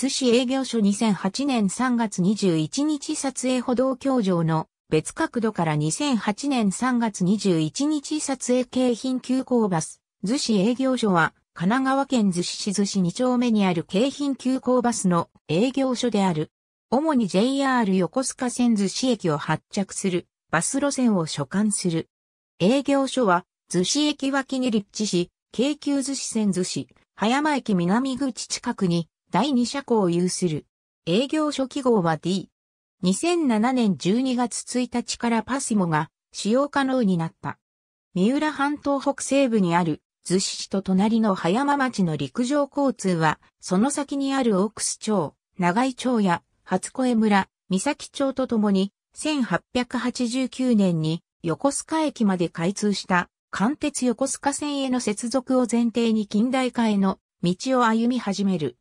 津市営業所2008年3月21日撮影歩道橋上の別角度から2008年3月21日撮影京浜急行バス。逗子営業所は神奈川県逗子市逗子2丁目にある京浜急行バスの営業所である。主に JR 横須賀線逗子駅を発着するバス路線を所管する。営業所は逗子駅脇に立地し、京急逗子線逗子、葉山駅南口近くに第2車庫を有する。営業所記号は D。2007年12月1日からパシモが使用可能になった。三浦半島北西部にある逗子市と隣の葉山町の陸上交通は、その先にある大楠町、長井町や初越村、三崎町とともに、1889年に横須賀駅まで開通した関鉄横須賀線への接続を前提に近代化への道を歩み始める。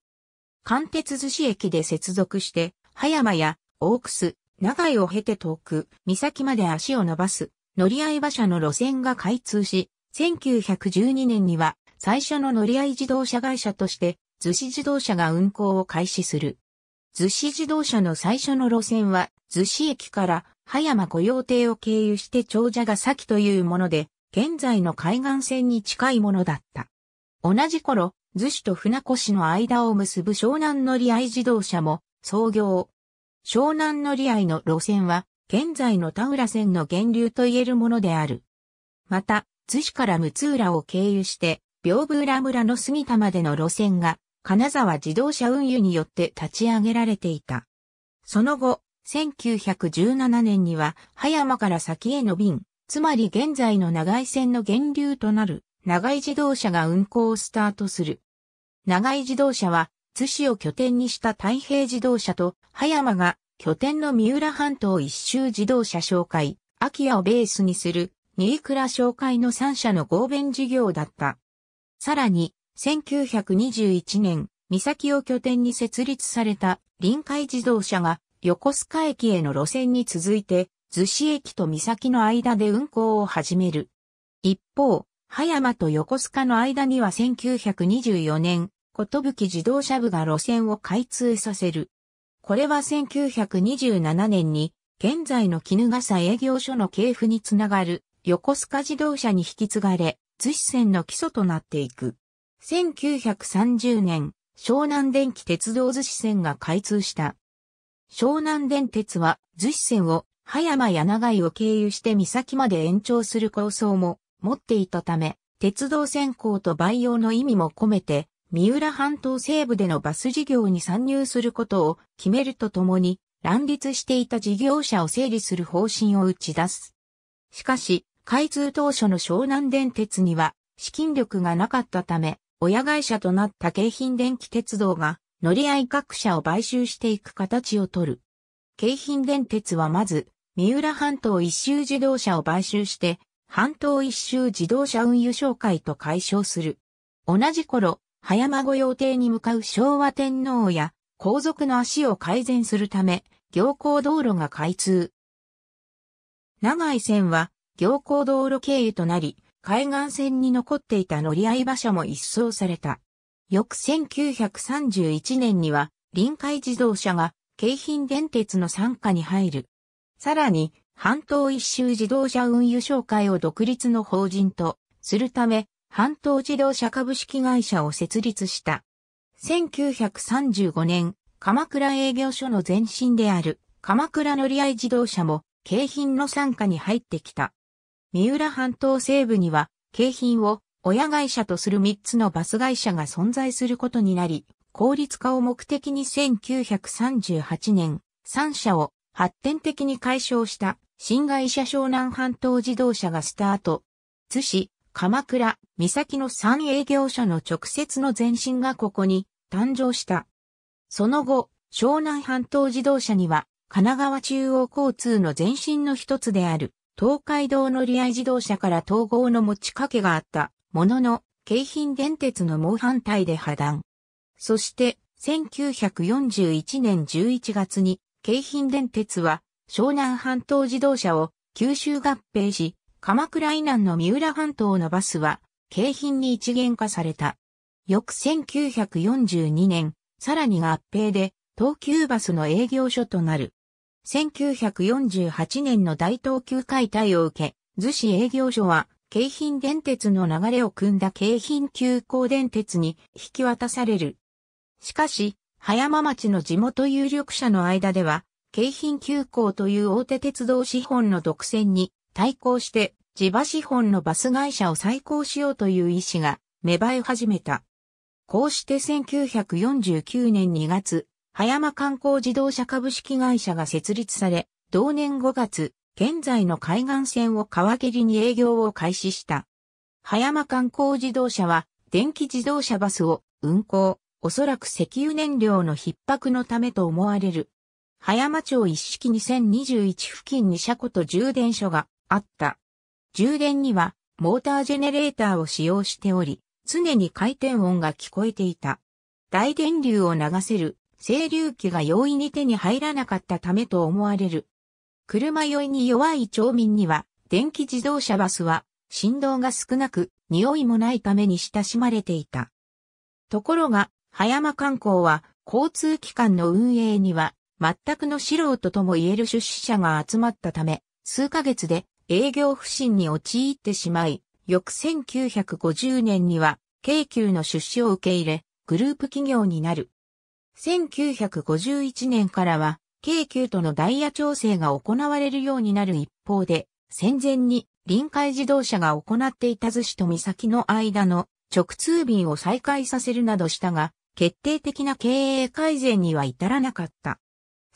関鉄逗子駅で接続して、葉山や大楠、長井を経て遠く、岬まで足を伸ばす、乗り合い馬車の路線が開通し、1912年には最初の乗り合い自動車会社として逗子自動車が運行を開始する。逗子自動車の最初の路線は逗子駅から葉山御用邸を経由して長者ヶ崎というもので、現在の海岸線に近いものだった。同じ頃、逗子と船越の間を結ぶ湘南乗り合い自動車も創業。湘南乗り合いの路線は現在の田浦線の源流と言えるものである。また、逗子から六浦を経由して、屏風浦村の杉田までの路線が、金沢自動車運輸によって立ち上げられていた。その後、1917年には、葉山から先への便、つまり現在の長井線の源流となる、長井自動車が運行をスタートする。長井自動車は、津市を拠点にした太平自動車と、葉山が拠点の三浦半島一周自動車紹介、空き家をベースにする、新倉紹介の3社の合弁事業だった。さらに、1921年、三崎を拠点に設立された臨海自動車が横須賀駅への路線に続いて、逗子駅と三崎の間で運行を始める。一方、葉山と横須賀の間には1924年、ことぶき自動車部が路線を開通させる。これは1927年に、現在の絹笠営業所の系譜につながる横須賀自動車に引き継がれ、逗子線の基礎となっていく。1930年、湘南電気鉄道逗子線が開通した。湘南電鉄は逗子線を葉山や長井を経由して岬まで延長する構想も持っていたため、鉄道専攻と培養の意味も込めて、三浦半島西部でのバス事業に参入することを決めるとともに、乱立していた事業者を整理する方針を打ち出す。しかし、開通当初の湘南電鉄には資金力がなかったため、親会社となった京浜電気鉄道が乗り合い各社を買収していく形をとる。京浜電鉄はまず、三浦半島一周自動車を買収して、半島一周自動車運輸商会と解消する。同じ頃、葉山御用邸に向かう昭和天皇や皇族の足を改善するため、行幸道路が開通。長井線は行幸道路経由となり、海岸線に残っていた乗り合い馬車も一掃された。翌1931年には、臨海自動車が京浜電鉄の参加に入る。さらに、半島一周自動車運輸商会を独立の法人とするため、半島自動車株式会社を設立した。1935年、鎌倉営業所の前身である鎌倉乗合自動車も京浜の参加に入ってきた。三浦半島西部には京浜を親会社とする3つのバス会社が存在することになり、効率化を目的に1938年、3社を発展的に解消した新会社湘南半島自動車がスタート。津市、鎌倉、三崎の3営業所の直接の前身がここに誕生した。その後、湘南半島自動車には、神奈川中央交通の前身の一つである、東海道乗り合い自動車から統合の持ちかけがあったものの、京浜電鉄の猛反対で破談。そして、1941年11月に、京浜電鉄は、湘南半島自動車を九州合併し、鎌倉以南の三浦半島のバスは、京浜に一元化された。翌1942年、さらに合併で東急バスの営業所となる。1948年の大東急解体を受け、逗子営業所は京浜電鉄の流れを組んだ京浜急行電鉄に引き渡される。しかし、葉山町の地元有力者の間では、京浜急行という大手鉄道資本の独占に対抗して地場資本のバス会社を再興しようという意思が芽生え始めた。こうして1949年2月、葉山観光自動車株式会社が設立され、同年5月、現在の海岸線を皮切りに営業を開始した。葉山観光自動車は、電気自動車バスを運行、おそらく石油燃料の逼迫のためと思われる。葉山町一式2021付近に車庫と充電所があった。充電にはモータージェネレーターを使用しており、常に回転音が聞こえていた。大電流を流せる清流機が容易に手に入らなかったためと思われる。車酔いに弱い町民には、電気自動車バスは振動が少なく、匂いもないために親しまれていた。ところが、葉山観光は交通機関の運営には全くの素人とも言える出資者が集まったため、数ヶ月で営業不振に陥ってしまい、翌1950年には京急の出資を受け入れ、グループ企業になる。1951年からは、京急とのダイヤ調整が行われるようになる一方で、戦前に臨海自動車が行っていた逗子と三の間の直通便を再開させるなどしたが、決定的な経営改善には至らなかった。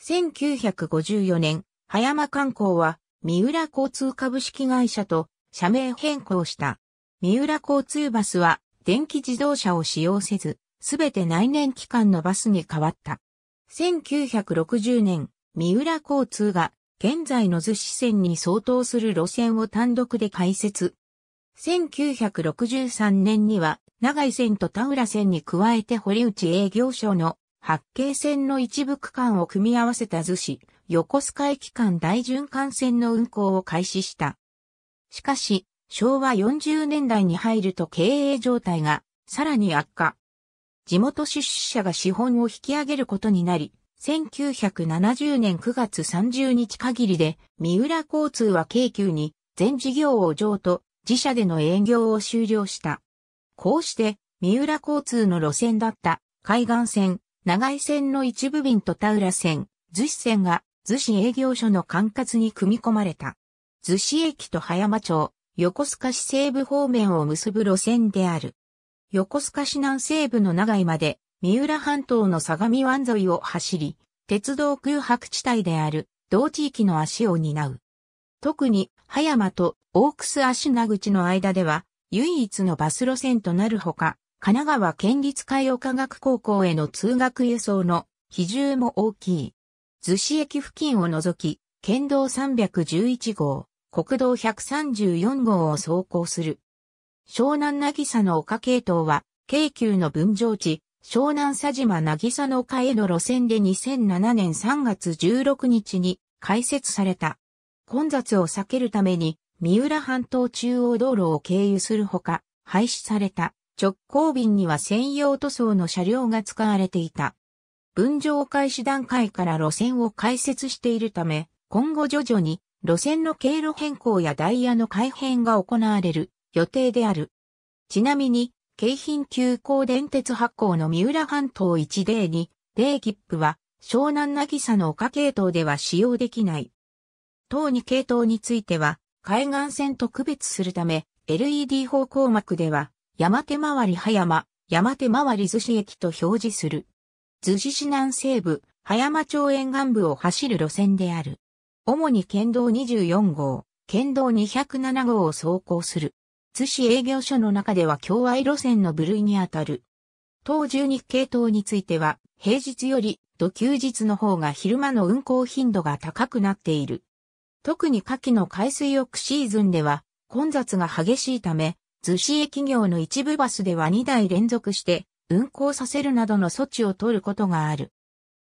1954年、葉山観光は三浦交通株式会社と社名変更した。三浦交通バスは電気自動車を使用せず、すべて内燃機関のバスに変わった。1960年、三浦交通が現在の逗子線に相当する路線を単独で開設。1963年には長井線と田浦線に加えて堀内営業所の八景線の一部区間を組み合わせた逗子、横須賀駅間大循環線の運行を開始した。しかし、昭和40年代に入ると経営状態がさらに悪化。地元出資者が資本を引き上げることになり、1970年9月30日限りで、三浦交通は京急に全事業を上と自社での営業を終了した。こうして、三浦交通の路線だった海岸線、長井線の一部便と田浦線、逗子線が逗子営業所の管轄に組み込まれた。逗子駅と葉山町、横須賀市西部方面を結ぶ路線である。横須賀市南西部の長井まで、三浦半島の相模湾沿いを走り、鉄道空白地帯である同地域の足を担う。特に、葉山と大楠足名口の間では、唯一のバス路線となるほか、神奈川県立海洋科学高校への通学輸送の比重も大きい。逗子駅付近を除き、県道311号、国道134号を走行する。湘南なぎさの丘系統は、京急の分譲地、湘南佐島なぎさの丘への路線で2007年3月16日に開設された。混雑を避けるために、三浦半島中央道路を経由するほか、廃止された直行便には専用塗装の車両が使われていた。分譲開始段階から路線を開設しているため、今後徐々に路線の経路変更やダイヤの改変が行われる。予定である。ちなみに、京浜急行電鉄発行の三浦半島 1D2、D 切符は、湘南なぎさの丘系統では使用できない。当2系統については、海岸線と区別するため、LED 方向幕では、山手回り葉山、山手回り逗子駅と表示する。逗子市南西部、葉山町沿岸部を走る路線である。主に県道24号、県道207号を走行する。津市営業所の中では共愛路線の部類にあたる。当12系統については、平日より、土休日の方が昼間の運行頻度が高くなっている。特に夏季の海水浴シーズンでは、混雑が激しいため、逗子駅業の一部バスでは2台連続して運行させるなどの措置を取ることがある。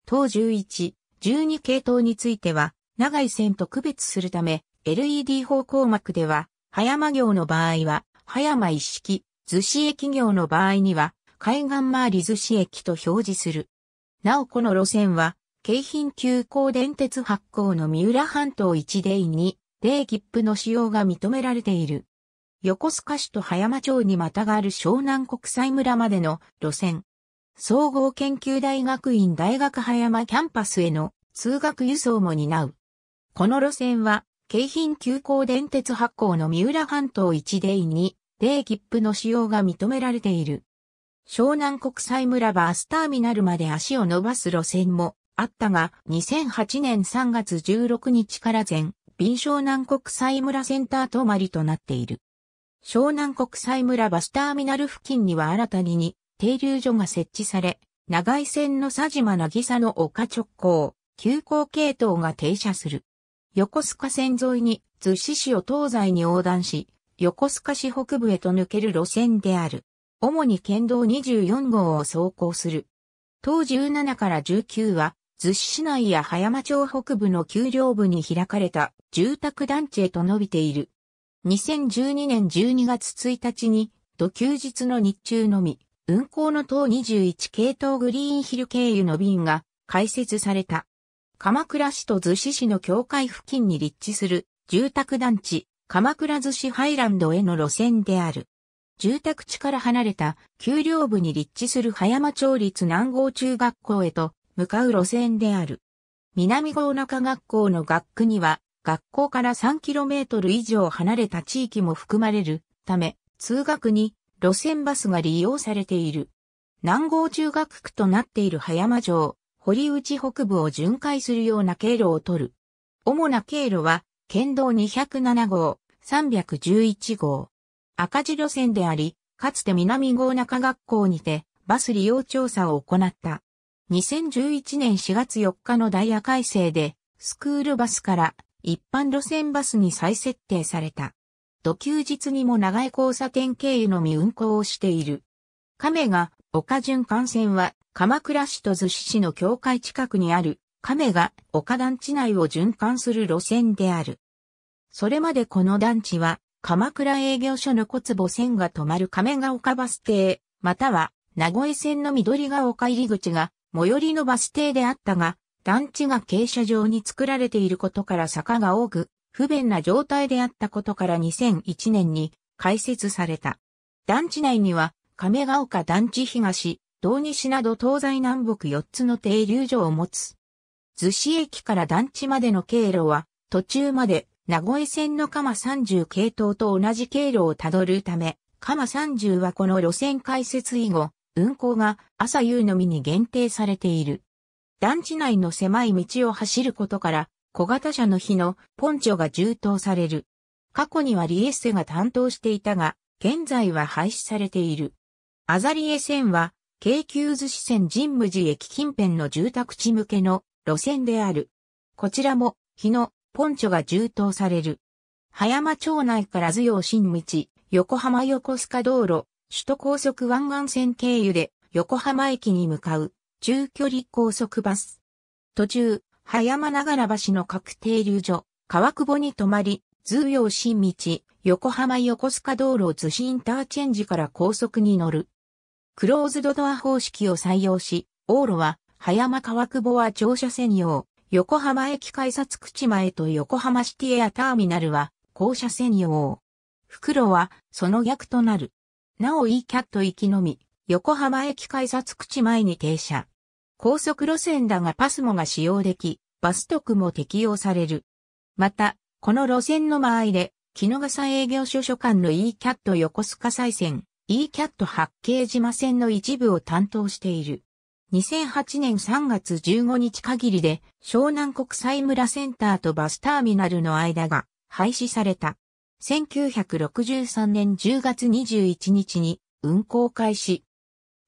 当11、12系統については、長い線と区別するため、LED 方向幕では、葉山行の場合は、葉山一式、逗子駅行の場合には、海岸周り逗子駅と表示する。なおこの路線は、京浜急行電鉄発行の三浦半島一デイに、デイ切符の使用が認められている。横須賀市と葉山町にまたがる湘南国際村までの路線。総合研究大学院大学葉山キャンパスへの通学輸送も担う。この路線は、京浜急行電鉄発行の三浦半島一デイに、デ切符の使用が認められている。湘南国際村バスターミナルまで足を伸ばす路線もあったが、2008年3月16日から全、便湘南国際村センター止まりとなっている。湘南国際村バスターミナル付近には新たにに停留所が設置され、長井線の佐島なぎさの丘直行、急行系統が停車する。横須賀線沿いに逗子市を東西に横断し、横須賀市北部へと抜ける路線である。主に県道24号を走行する。当17から19は、逗子市内や葉山町北部の丘陵部に開かれた住宅団地へと伸びている。2012年12月1日に、土休日の日中のみ、運行の当21系統グリーンヒル経由の便が開設された。鎌倉市と逗子市の境界付近に立地する住宅団地、鎌倉逗子ハイランドへの路線である。住宅地から離れた丘陵部に立地する葉山町立南郷中学校へと向かう路線である。南郷中学校の学区には学校から 3km 以上離れた地域も含まれるため通学に路線バスが利用されている。南郷中学区となっている葉山城、堀内北部を巡回するような経路を取る。主な経路は県道207号、311号、赤字路線であり、かつて南郷中学校にてバス利用調査を行った。2011年4月4日のダイヤ改正で、スクールバスから一般路線バスに再設定された。土休日にも長い交差点経由のみ運行をしている。亀が岡循環線は鎌倉市と逗子市の境界近くにある亀が岡団地内を循環する路線である。それまでこの団地は鎌倉営業所の小坪線が止まる亀ヶ丘バス停、または名古屋線の緑ヶ丘入り口が最寄りのバス停であったが、団地が傾斜上に作られていることから坂が多く、不便な状態であったことから2001年に開設された。団地内には亀ヶ丘団地東、道西など東西南北4つの停留所を持つ。逗子駅から団地までの経路は途中まで名古屋線の鎌30系統と同じ経路をたどるため、鎌30はこの路線開設以後、運行が朝夕のみに限定されている。団地内の狭い道を走ることから、小型車の日のポンチョが充当される。過去にはリエッセが担当していたが、現在は廃止されている。アザリエ線は、京急寿司線神武寺駅近辺の住宅地向けの路線である。こちらも、日のポンチョが充当される。葉山町内から図用新道、横浜横須賀道路、首都高速湾岸線経由で横浜駅に向かう中距離高速バス。途中、葉山長良橋の各停留所、川久保に停まり、図用新道、横浜横須賀道路津市インターチェンジから高速に乗る。クローズドドア方式を採用し、往路は、葉山川久保は乗車専用、横浜駅改札口前と横浜シティエアターミナルは降車専用。袋はその逆となる。なお e キャット行きのみ、横浜駅改札口前に停車。高速路線だがパスモが使用でき、バス特も適用される。また、この路線の周りで、木の笠営業所所管の e キャット横須賀再線、e キャット八景島線の一部を担当している。2008年3月15日限りで湘南国際村センターとバスターミナルの間が廃止された。1963年10月21日に運行開始。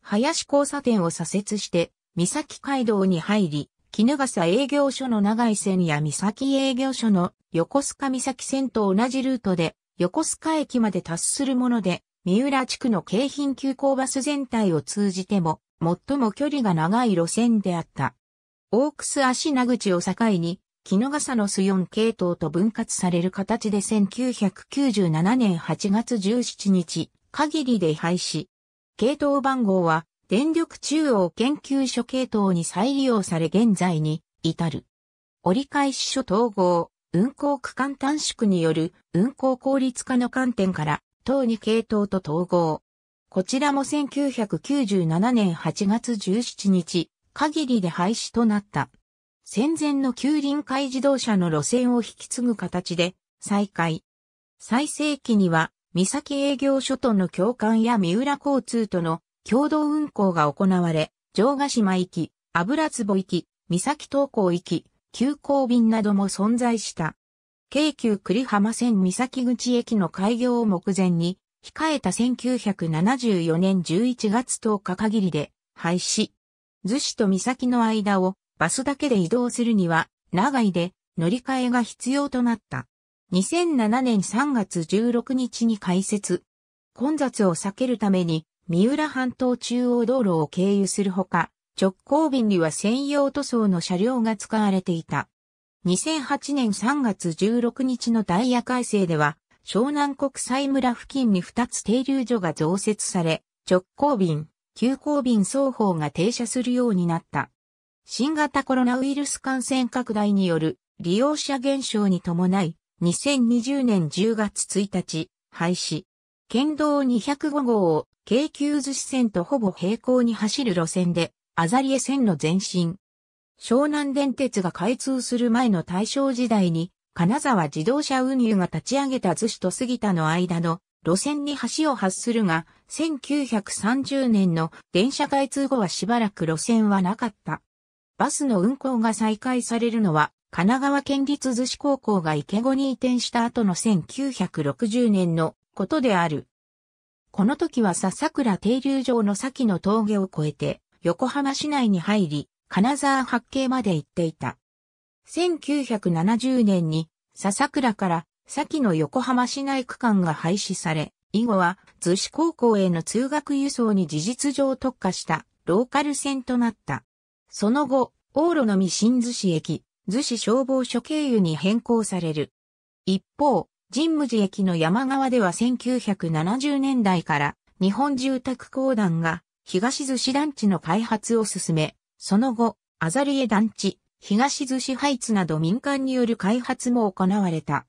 林交差点を左折して三崎街道に入り、絹笠営業所の長井線や三崎営業所の横須賀三崎線と同じルートで横須賀駅まで達するもので、三浦地区の京浜急行バス全体を通じても最も距離が長い路線であった。オークス足名口を境に、木の笠のスヨン系統と分割される形で1997年8月17日、限りで廃止。系統番号は電力中央研究所系統に再利用され現在に至る。折り返し所統合、運行区間短縮による運行効率化の観点から当2系統と統合。こちらも1997年8月17日限りで廃止となった。戦前の旧臨海自動車の路線を引き継ぐ形で再開。最盛期には三崎営業所との共感や三浦交通との共同運行が行われ、城ヶ島行き、油壺行き、三崎東港行き、急行便なども存在した。京急栗浜線三崎口駅の開業を目前に、控えた1974年11月10日限りで廃止。逗子と三崎の間をバスだけで移動するには、長井で乗り換えが必要となった。2007年3月16日に開設。混雑を避けるために、三浦半島中央道路を経由するほか、直行便には専用塗装の車両が使われていた。2008年3月16日のダイヤ改正では、湘南国際村付近に2つ停留所が増設され、直行便、急行便双方が停車するようになった。新型コロナウイルス感染拡大による利用者減少に伴い、2020年10月1日、廃止。県道205号を京急寿司線とほぼ並行に走る路線で、アザリエ線の前進。湘南電鉄が開通する前の大正時代に、金沢自動車運輸が立ち上げた逗子と杉田の間の路線に橋を発するが、1930年の電車開通後はしばらく路線はなかった。バスの運行が再開されるのは神奈川県立逗子高校が池子に移転した後の1960年のことである。この時は笹倉停留場の先の峠を越えて横浜市内に入り、金沢八景まで行っていた。1970年に笹倉から先の横浜市内区間が廃止され、以後は逗子高校への通学輸送に事実上特化したローカル線となった。その後、往路のみ新逗子駅、逗子消防署経由に変更される。一方、神武寺駅の山側では1970年代から日本住宅公団が東逗子団地の開発を進め、その後、アザリエ団地、東逗子ハイツなど民間による開発も行われた。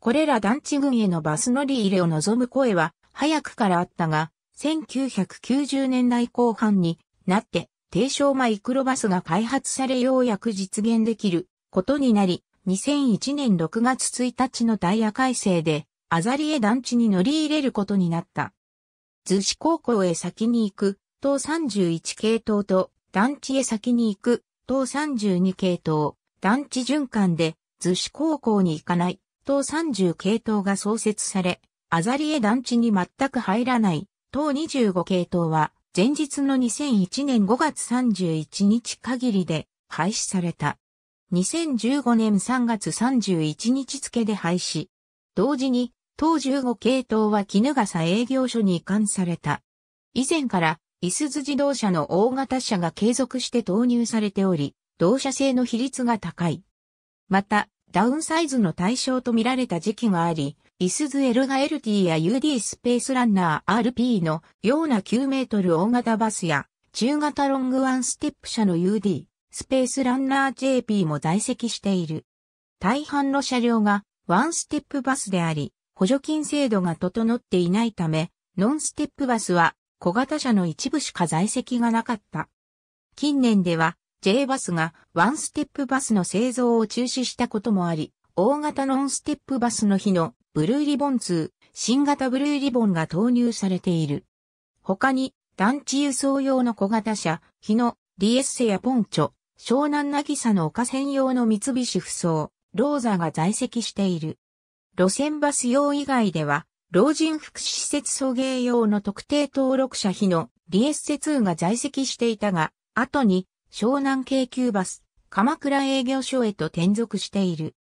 これら団地群へのバス乗り入れを望む声は早くからあったが、1990年代後半になって低床マイクロバスが開発されようやく実現できることになり、2001年6月1日のダイヤ改正で、アザリエ団地に乗り入れることになった。逗子高校へ先に行く、等31系統と、団地へ先に行く、等32系統、団地循環で、逗子高校に行かない、等30系統が創設され、アザリエ団地に全く入らない、等25系統は、前日の2001年5月31日限りで廃止された。2015年3月31日付で廃止。同時に、当15系統は絹笠営業所に移管された。以前から、イスズ自動車の大型車が継続して投入されており、同社製の比率が高い。また、ダウンサイズの対象と見られた時期があり、イスズエルガ LT や UD スペースランナー RP のような9メートル大型バスや中型ロングワンステップ車の UD スペースランナー JP も在籍している。大半の車両がワンステップバスであり、補助金制度が整っていないため、ノンステップバスは小型車の一部しか在籍がなかった。近年では J バスがワンステップバスの製造を中止したこともあり、大型ノンステップバスの日のブルーリボン2、新型ブルーリボンが投入されている。他に、団地輸送用の小型車、日野、リエッセやポンチョ、湘南なぎさの丘専用の三菱不走、ローザが在籍している。路線バス用以外では、老人福祉施設送迎用の特定登録者日のリエッセ2が在籍していたが、後に湘南京急バス、鎌倉営業所へと転属している。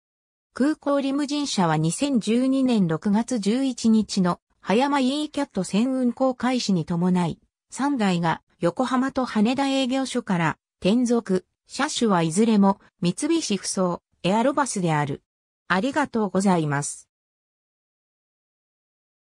空港リムジン車は2012年6月11日の葉山 E キャット線運行開始に伴い、3台が横浜と羽田営業所から転属、車種はいずれも三菱不走エアロバスである。ありがとうございます。